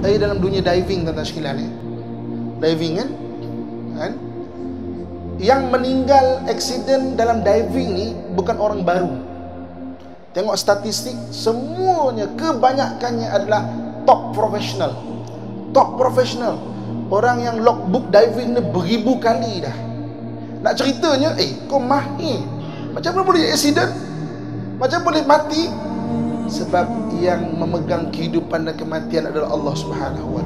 Saya dalam dunia diving tuan-tuan sekalian ya. Diving kan? Kan? Yang meninggal accident dalam diving ni bukan orang baru. Tengok statistik semuanya kebanyakannya adalah top professional. Top professional. Orang yang logbook diving ni beribu kali dah. Nak ceritanya, eh kau mahir. Macam mana boleh accident? Macam boleh mati? Sebab yang memegang kehidupan dan kematian adalah Allah Subhanahu Wa